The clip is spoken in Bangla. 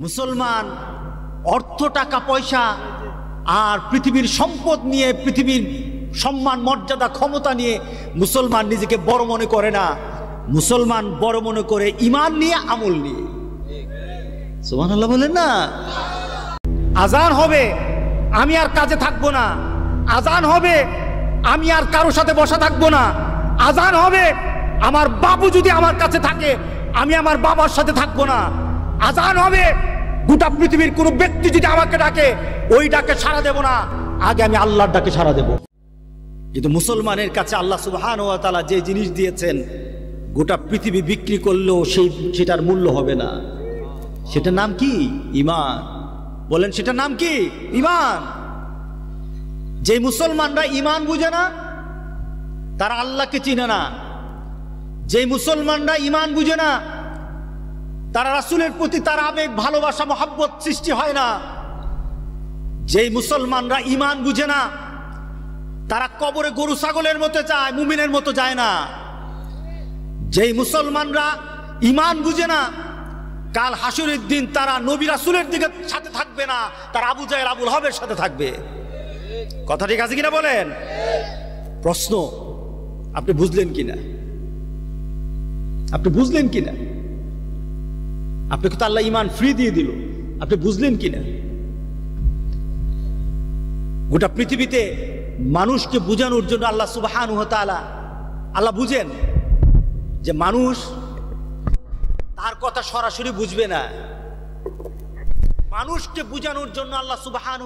মুসলমান, অর্থ, টাকা, পয়সা আর পৃথিবীর সম্পদ নিয়ে, পৃথিবীর সম্মান, মর্যাদা, ক্ষমতা নিয়ে মুসলমান নিজেকে বড় মনে করে না। মুসলমান বড় মনে করে ইমান নিয়ে, আমল নিয়ে। সোমান আল্লাহ বলেন না? আজান হবে, আমি আর কাজে থাকব না। আজান হবে, আমি আর কারও সাথে বসা থাকব না। আজান হবে, আমার বাবু যদি আমার কাছে থাকে, আমি আমার বাবার সাথে থাকব না। আজান হবে। গোটা পৃথিবীর কোনো ব্যক্তি যদি আমাকে ডাকে, ওই ডাকে সাড়া দেব না। আগে আমি আল্লাহর ডাকে সাড়া দেব। কিন্তু মুসলমানের কাছে আল্লাহ সুবহান ও তাআলা যে জিনিস দিয়েছেন, গোটা পৃথিবী বিক্রি করলেও সেই সেটার মূল্য হবে না। সেটার নাম কি? ইমান বলেন, সেটার নাম কি? ইমান যে মুসলমানরা ইমান বুঝে না, তারা আল্লাহকে চিনে না। যে মুসলমানরা ইমান বুঝে না তারা রাসুলের প্রতি তার আবেগ, ভালোবাসা, মহাব্বত সৃষ্টি হয় না। যেই মুসলমানরা ইমান বুঝে না, তারা কবরে গরু, ছাগলের মতো যায়, মুমিনের মতো যায় না। যেই মুসলমানরা ইমান বুঝে না, কাল হাসুরের দিন তারা নবী রাসুলের দিকে সাথে থাকবে না, তারা আবু জাহেল, আবুল হবের সাথে থাকবে। কথা ঠিক আছে কিনা বলেন? প্রশ্ন, আপনি বুঝলেন কিনা? আপনি বুঝলেন কিনা? আপনাকে তো আল্লাহ ইমান ফ্রি দিয়ে দিল। আপনি বুঝলেন কি না গোটা পৃথিবীতে মানুষকে বুঝানোর জন্য আল্লাহ সুবাহান আল্লাহ বুঝেন যে মানুষ তার কথা সরাসরি বুঝবে না। মানুষকে বুঝানোর জন্য আল্লাহ সুবাহান